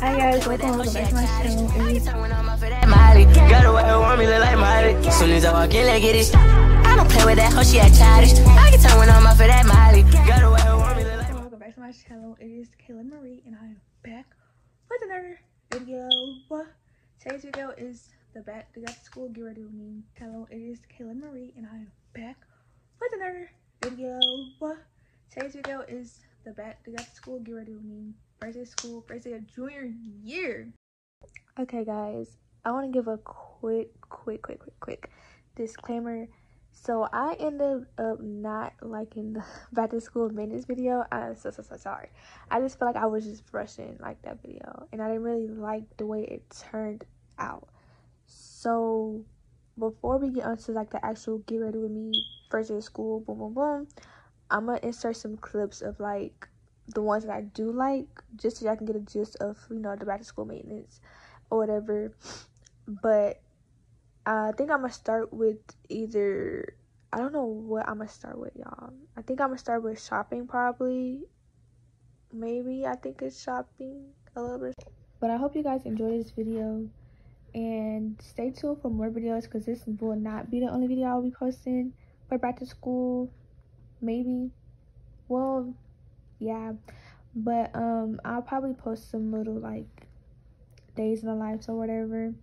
Hi guys, welcome, back to my channel. Me look like Miley. Soon as I walk in, let get it. I don't play with that hoe, she act childish. I can turn when I'm off of that Miley. Welcome back to my channel. It is Kailynn Marie and I am back with another video. Today's video is the back the back to school get ready with me. Hello, it is Kailynn Marie and I am back with another video. Today's video is the back the back to school get ready with me. First day of school, first day of junior year. Okay guys, I want to give a quick, quick, quick, quick, quick disclaimer. So I ended up not liking the back to school minutes video. I'm so so so sorry. I just feel like I was just rushing like that video, and I didn't really like the way it turned out. So before we get onto like the actual get ready with me first day of school, boom boom boom, I'm gonna insert some clips of like the ones that I do like, just so y'all can get a gist of you know the back to school maintenance or whatever. But I think I'm gonna start with either I don't know what I'm gonna start with, y'all. I think I'm gonna start with shopping probably. Maybe I think it's shopping a little bit. But I hope you guys enjoy this video and stay tuned for more videos because this will not be the only video I'll be posting for back to school. Maybe. Well, yeah. But um I'll probably post some little like days in the lives or whatever.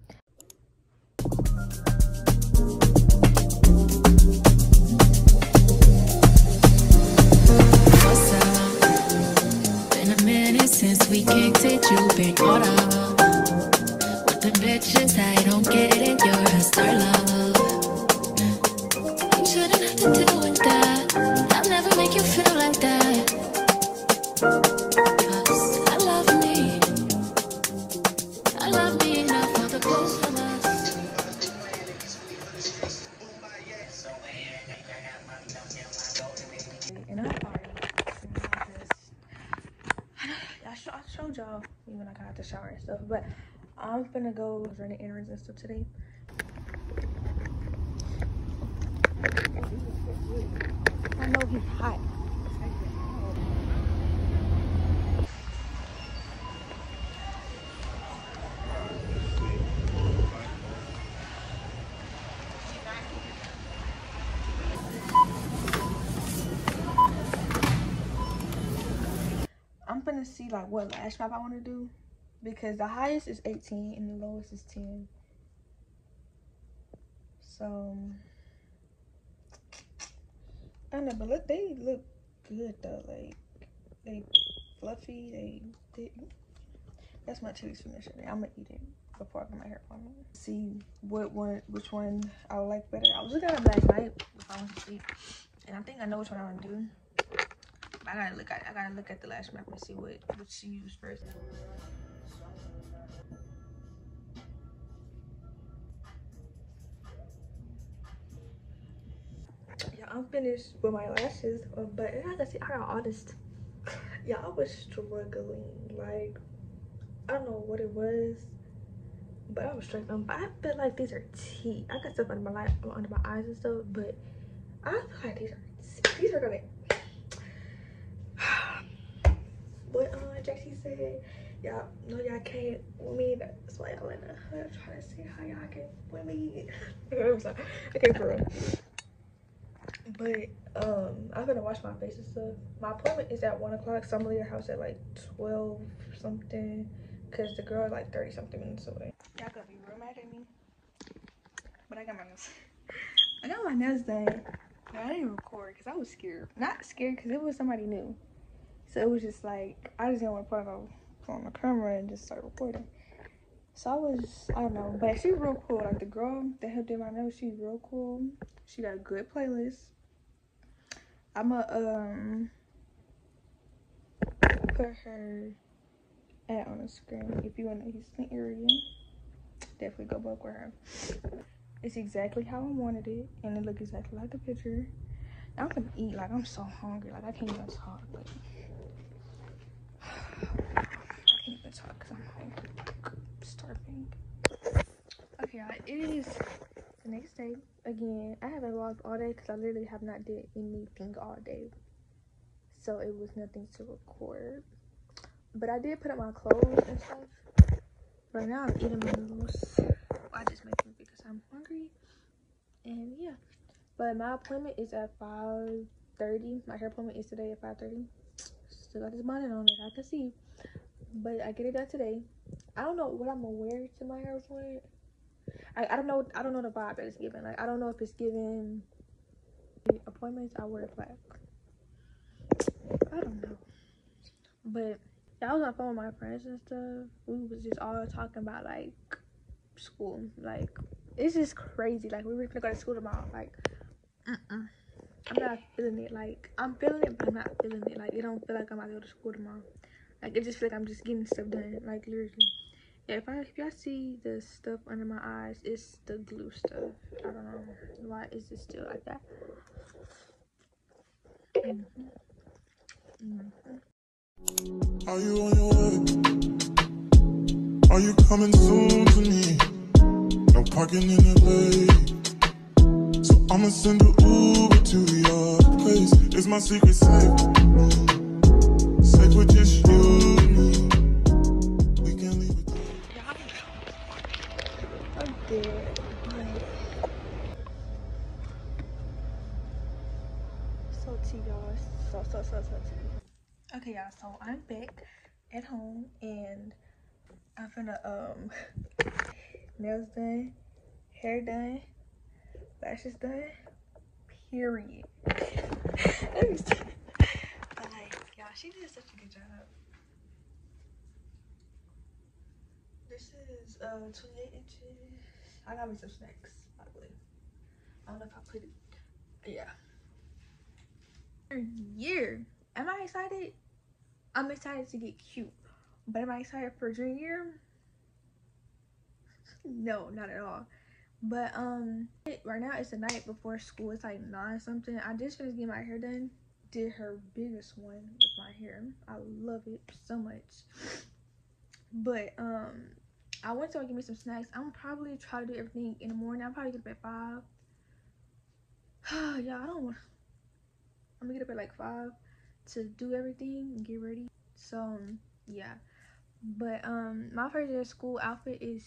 Since we kicked it, you been caught up With the bitches, I don't get it, you're a star love You shouldn't have to deal with that I'll never make you feel like that stuff, but I'm gonna go running errands and stuff today. I know he's hot. I'm gonna see like what lash map I want to do because the highest is 18 and the lowest is 10. So I know, but look, they look good though. Like they fluffy. They, that's my chili finisher. I'm gonna eat it before I get my hair on. See what one, which one I like better. I was looking at last night if I went to sleep, and I think I know which one I want to do. I gotta look at I gotta look at the lash map and see what what she used first. I'm finished with my lashes, uh, but as I see, I got this. Yeah, I was struggling. Like, I don't know what it was, but I was struggling. But I feel like these are tea. I got stuff under my light, under my eyes and stuff, but I feel like these are these are gonna But uh, Jackie said, y'all know y'all can't with me. That's why y'all in the hood trying to see how y'all can with me. I'm sorry. Okay, for real. But um, I'm gonna wash my face and stuff. My appointment is at one o'clock, so I'm leave the house at like twelve something, cause the girl is like thirty something minutes away. Y'all gonna be real mad at me, but I got my nails. I got my nails done. but I didn't record because I was scared. Not scared because it was somebody new. So it was just like I just didn't want to put on, on the camera and just start recording. So I was I don't know, but she's real cool. Like the girl that helped do my nails, she's real cool. She got a good playlist. I'ma um put her ad on the screen if you want to Houston area. Definitely go book with her. It's exactly how I wanted it, and it looked exactly like the picture. I'm gonna eat like I'm so hungry, like I can't even talk. I can't even talk because I'm hungry, I'm starving. Okay, it is the next day. Again, I haven't vlogged all day because I literally have not did anything all day. So it was nothing to record. But I did put up my clothes and stuff. Right now I'm eating my noodles. I just make them because I'm hungry. And yeah. But my appointment is at 5.30. My hair appointment is today at 5.30. Still got this bonnet on as I can see. But I get it done today. I don't know what I'm gonna wear to my hair appointment. I, I don't know I don't know the vibe that it's giving. Like I don't know if it's giving appointments I wear black. I don't know. But I was on the phone with my friends and stuff. We was just all talking about like school. Like it's just crazy. Like we were gonna go to school tomorrow. Like mm-mm. I'm not feeling it. Like I'm feeling it, but I'm not feeling it. Like it don't feel like I'm about to go to school tomorrow. Like it just feel like I'm just getting stuff done. Like literally. Yeah, if I if y'all see the stuff under my eyes, it's the glue stuff. I don't know why is it still like that. Mm -hmm. Mm -hmm. Are you on your way? Are you coming soon to me? No parking in LA. So I'ma send an Uber to your place. Is my secret safe? Safe with just you So I'm back at home and I'm finna, um, nails done, hair done, lashes done, period. But, like, y'all, she did such a good job. This is uh 28 inches. I got me some snacks, way. I don't know if I put it. Yeah. Year. Am I excited? I'm excited to get cute. But am I excited for junior year? No, not at all. But um right now it's the night before school. It's like nine something. I just finished getting my hair done. Did her biggest one with my hair. I love it so much. But um I went to get me some snacks. I'm probably try to do everything in the morning. I'll probably get up at five. yeah, I don't want I'm gonna get up at like five to do everything and get ready. So yeah. But um my first day of school outfit is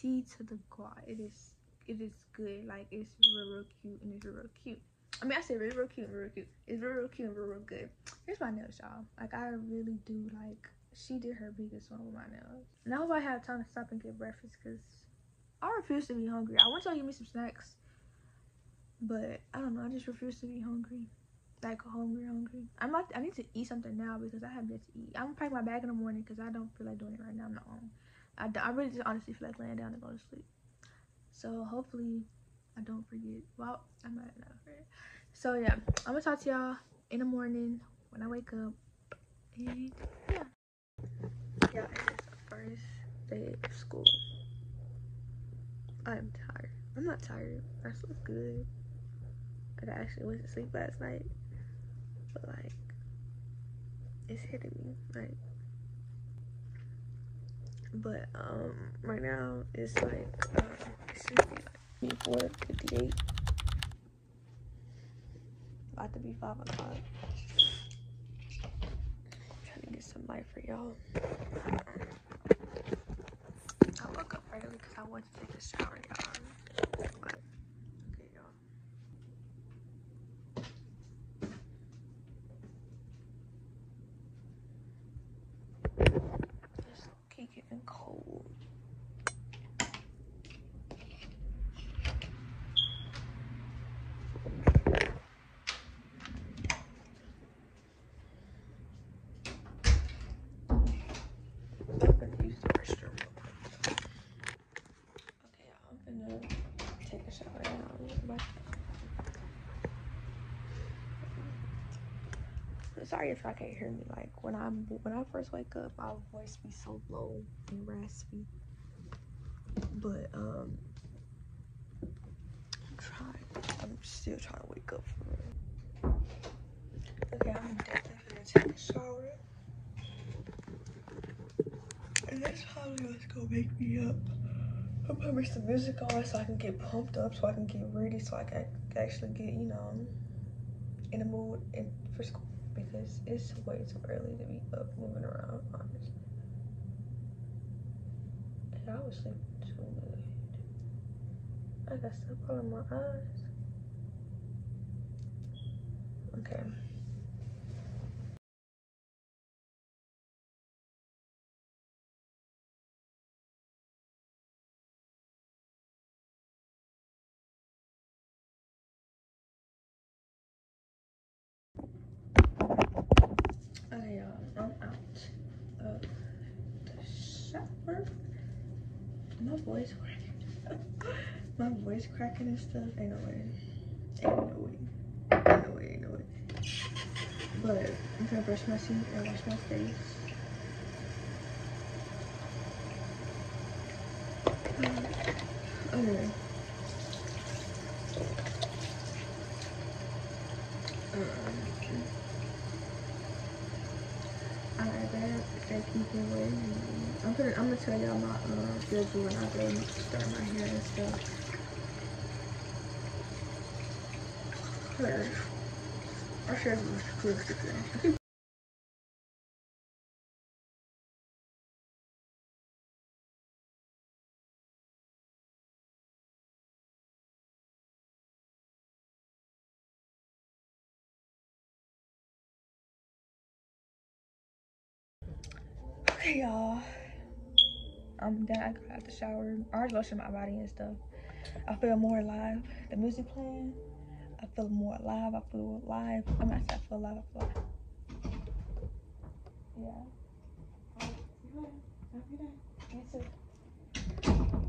T to the quad. It is it is good. Like it's real real cute and it's real, real cute. I mean I say real real cute real cute. It's real real cute and real real good. Here's my nails, y'all. Like I really do like she did her biggest one with my nails. and Now I have time to stop and get breakfast because I refuse to be hungry. I want y'all to give me some snacks. But I don't know, I just refuse to be hungry. Like hungry, hungry. I'm not. I need to eat something now because I have yet to eat. I'm gonna pack my bag in the morning because I don't feel like doing it right now. I'm not home. I, I really just honestly feel like laying down and go to sleep. So hopefully I don't forget. Well, I might not forget. So yeah, I'm gonna talk to y'all in the morning when I wake up. And yeah. Yeah, it is the first day of school. I'm tired. I'm not tired. I slept good. Like I actually went to sleep last night. But like it's hitting me. Like but um right now it's like uh, it should be like 4 58 about to be 5 o'clock. Trying to get some light for y'all. I woke up early because I wanted to take a shower y'all But, okay y'all it's keep getting cold I'm gonna use the restroom real quick. Okay, I'm gonna take a shower now. Bye. I'm Sorry if I can't hear me. Like when I'm when I first wake up, my voice be so low and raspy. But um, I'm trying. I'm still trying to wake up for real. Okay, I'm definitely gonna take a shower. And that's probably what's gonna wake me up. I'll put me some music on so I can get pumped up, so I can get ready, so I can actually get, you know, in the mood and for school because it's way too early to be up moving around, honestly. And I was sleeping too good. I got stuff all in my eyes. Okay. Okay, y'all, I'm out of the shower. My voice cracking. My voice cracking and stuff. Ain't no way. Ain't no way. Ain't no way. Ain't no way. But I'm gonna brush my teeth and wash my face. Um, okay. Um, Alright, babe. Thank you for waiting. I'm gonna I'm gonna tell y'all my uh, schedule when I go start my hair and stuff. Her. Our schedule is close to. Okay, y'all. I'm done. I got out the shower. I already lotioned my body and stuff. I feel more alive. The music playing. I feel more alive. I feel alive. I'm not saying I feel alive. I feel alive. Yeah.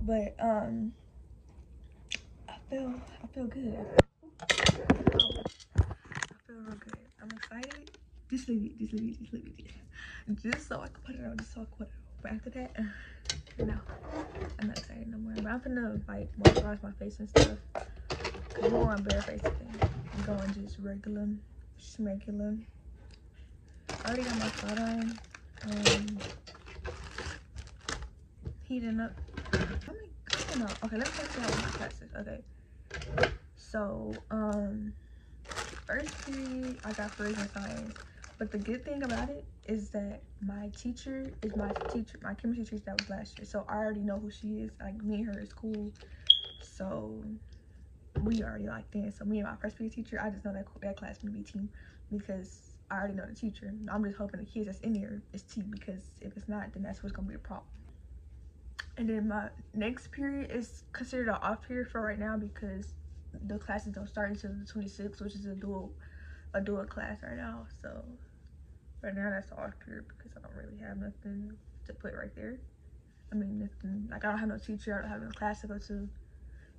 But um, I feel I feel good. I feel real good. I'm excited. Just leave it. Just leave it. Just leave it. Just so I can put it on. Just so I can put it on. But after that, no, I'm not excited no more. But I'm finna like moisturize my face and stuff. Cause I'm going barefaced today. I'm going just regular, schmegular. I already got my cloud on. Um, heating up. Let me, I don't. Okay, let's talk about my classes. Okay. So, um, first period, I got Forensic Science. But the good thing about it is that my teacher is my teacher, my chemistry teacher that was last year. So I already know who she is. Like me and her is cool. So we already like in. So me and my first period teacher, I just know that that class gonna be team because I already know the teacher. I'm just hoping the kids that's in there is team because if it's not, then that's what's gonna be a problem. And then my next period is considered an off period for right now because the classes don't start until the 26th, which is a dual a dual class right now. So right now that's off period because I don't really have nothing to put right there. I mean nothing like I don't have no teacher, I don't have no class to go to.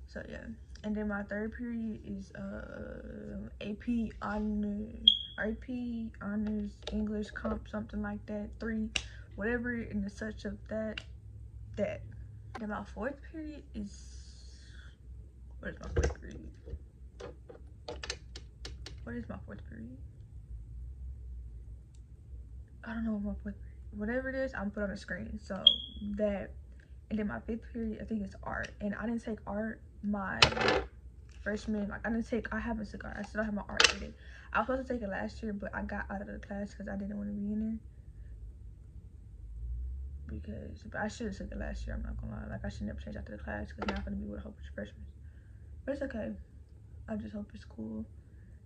So yeah. And then my third period is uh AP honors AP honors English comp something like that. Three whatever in the such of that that. Then my fourth period is what is my fourth period? What is my fourth period? I don't know what my fourth period. Whatever it is, I'm put on the screen. So that and then my fifth period, I think it's art. And I didn't take art my freshman. Like I didn't take. I haven't took. I still have my art today. I was supposed to take it last year, but I got out of the class because I didn't want to be in there. Because I should have took it last year. I'm not gonna lie. Like I should never change to the class because now I'm gonna be with a whole bunch of freshmen. But it's okay. I just hope it's cool.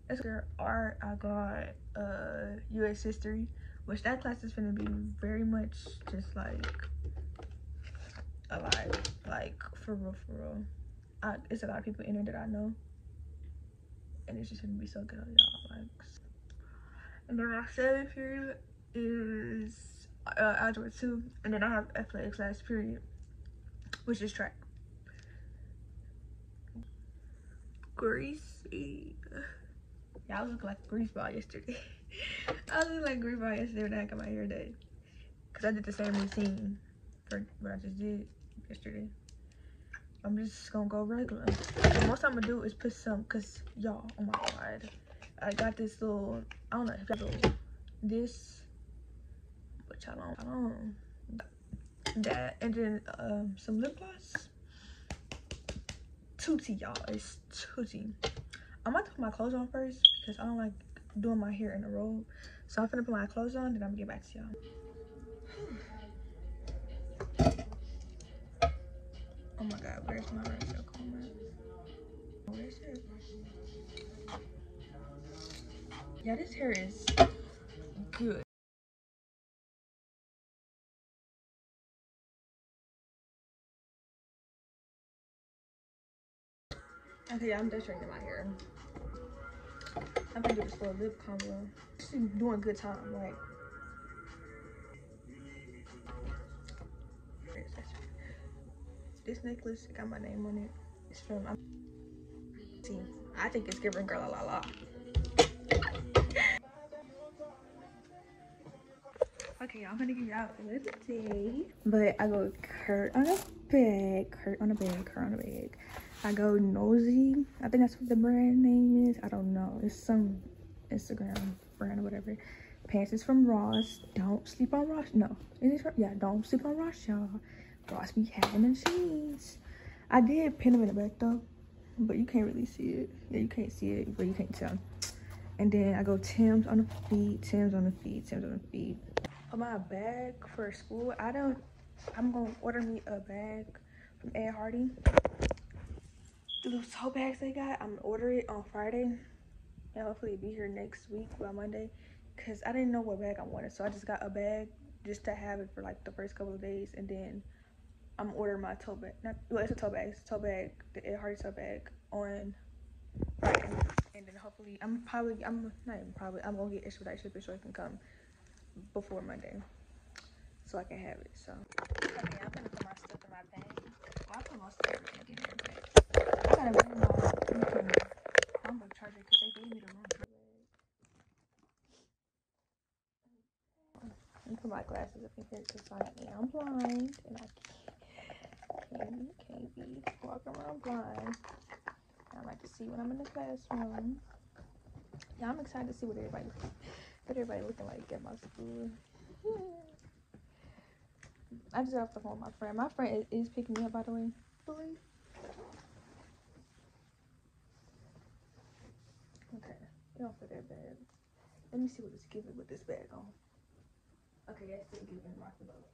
Good art. I got uh U.S. history, which that class is gonna be very much just like a lot, like for real, for real. I, it's a lot of people in there that I know, and it's just gonna be so good, y'all. Like, and then my seventh period is uh, algebra two, and then I have athletics last period, which is track. Greasy. Was looking like a grease ball yesterday. I looking like a grease ball yesterday when I got my hair done. Cause I did the same routine for what I just did yesterday. I'm just gonna go regular. And most I'm gonna do is put some, cause y'all, oh my god, I got this little, I don't know if y'all know this, which I don't, I don't, that, and then um, some lip gloss. Tootie, y'all, it's Tootie. I'm to put my clothes on first because I don't like doing my hair in a robe. So I'm gonna put my clothes on, then I'm gonna get back to y'all. Oh my god, where's my comb? Where's it? Yeah, this hair is good. Okay, I'm done straightening my hair. I'm gonna do this for a lip combo. Just doing good time, like. This necklace got my name on it. It's from. I'm, see, I think it's giving girl la la la. Okay, I'm gonna give for the day. But I go Kurt on a bag, Kurt on a bag, Kurt on a bag. I go Nosy. I think that's what the brand name is. I don't know. It's some Instagram brand or whatever. Pants is from Ross. Don't sleep on Ross. No, it is from, yeah. Don't sleep on Ross, y'all. Ross be having the jeans. I did pin them in the back though, but you can't really see it. Yeah, you can't see it, but you can't tell. And then I go Tim's on the feet, Tim's on the feet, Tim's on the feet. On my bag for school, I don't. I'm gonna order me a bag from Ed Hardy. The little tote bags they got, I'm gonna order it on Friday, and hopefully be here next week by Monday. Cause I didn't know what bag I wanted, so I just got a bag just to have it for like the first couple of days, and then I'm ordering my tote bag. Not well, it's a tote bag. It's a tote bag, the Hardy tote bag on Friday, and then hopefully I'm probably I'm not even probably I'm gonna get expedite shipping so it can come before Monday, so I can have it. So okay, I'm gonna put my stuff in my bag. Well, I put most of everything in I gotta bring my Chromebook charger because they gave me the wrong bag. Let me put my glasses up in here because I am blind and I can't, can't, can't be walking around blind. I like to see when I'm in the classroom. Yeah, I'm excited to see what everybody what everybody looking like at my school. I just got off the phone with my friend. My friend is, is picking me up by the way. Believe. Okay, get off of that bag. Let me see what it's giving with this bag on. Okay, yeah, it's still giving rock the boat.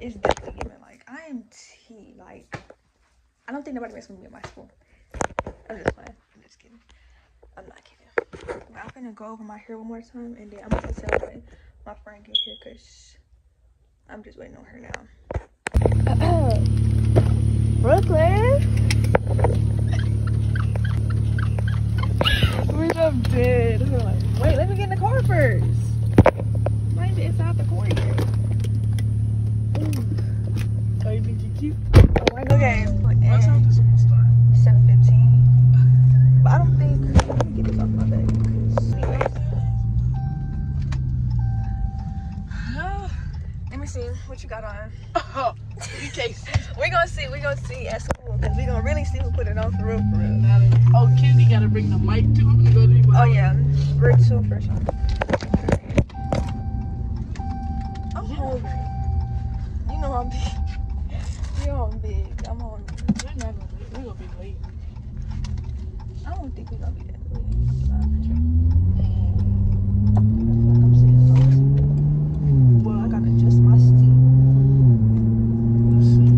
It's definitely giving like I am T. Like I don't think nobody messing with me at my school. I'm just playing. I'm just kidding. I'm not kidding. But I'm gonna go over my hair one more time and then I'm gonna tell my, my friend get here because I'm just waiting on her now. Brooklyn. We're so dead. We're like, wait, let me get in the car first. Mind it, it's out the corner. Oh, you think you cute? Okay. What time does it start? Seven fifteen. But I don't think. Let me get this off my bag. 'cause- Let me see what you got on. Oh, you can't. We gonna see. We gonna see at because we gonna really see who put it on for real. For real. Oh, Kennedy gotta bring the mic too. I'm gonna go to. Oh yeah, we're two for sure. I'm hungry. You know I'm big. You know I'm big. I'm hungry. We're not gonna be, we're gonna be late. I don't think we're gonna be that late. I'm saying, Well, I gotta adjust my seat. let's see.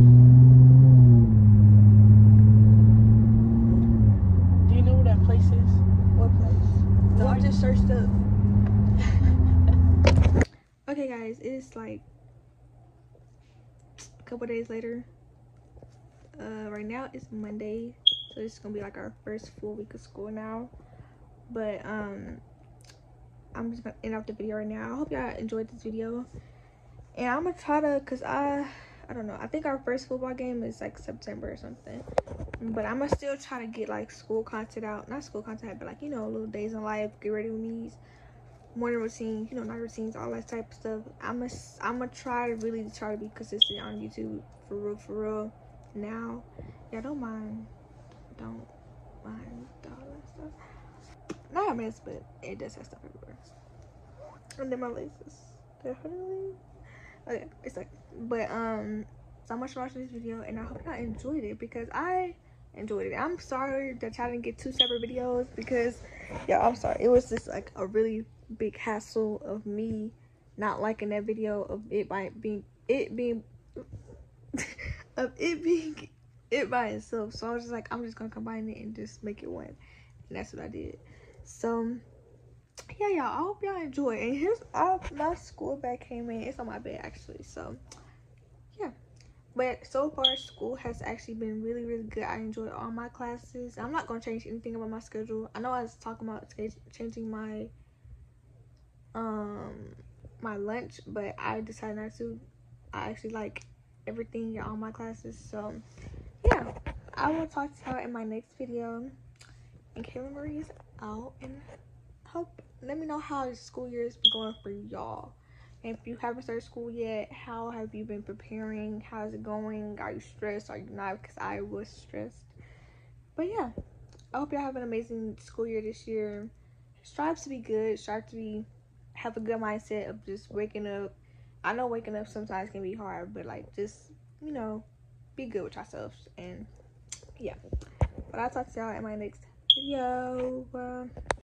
Do you know where that place is? What place? No, I just searched up. okay, guys, it's like a couple days later. Uh, right now it's Monday, so it's gonna be like our first full week of school now. But um, I'm just gonna end off the video right now. I hope y'all enjoyed this video, and I'm gonna try to, cause I, I don't know. I think our first football game is like September or something. But I'm gonna still try to get like school content out. Not school content, but like, you know, little days in life, get ready with me's, morning routines, you know, night routines, all that type of stuff. I'm gonna, I'm gonna try to really try to be consistent on YouTube for real, for real. Now, yeah, don't mind, don't mind all that stuff. Not a mess, but it does have stuff everywhere. And then my laces, definitely. Okay, it's like, but um, so much for watching this video, and I hope y'all enjoyed it because I enjoyed it. I'm sorry that y'all didn't get two separate videos because, yeah, I'm sorry. It was just like a really big hassle of me not liking that video of it by being it being. of it being it by itself. So I was just like, I'm just gonna combine it and just make it one. And that's what I did. So yeah, y'all. I hope y'all enjoy. And here's my school bag came in. It's on my bed actually. So yeah. But so far school has actually been really, really good. I enjoyed all my classes. I'm not gonna change anything about my schedule. I know I was talking about changing my um my lunch, but I decided not to. I actually like everything in all my classes. So yeah, I will talk to y'all in my next video. And Kailynn Marie is out and hope let me know how school year is going for y'all. If you haven't started school yet, how have you been preparing? How's it going? Are you stressed? Are you not? Because I was stressed. But yeah, I hope y'all have an amazing school year this year. Strive to be good. Strive to be have a good mindset of just waking up. I know waking up sometimes can be hard, but like just you know, be good with yourselves and yeah. But I'll talk to y'all in my next video.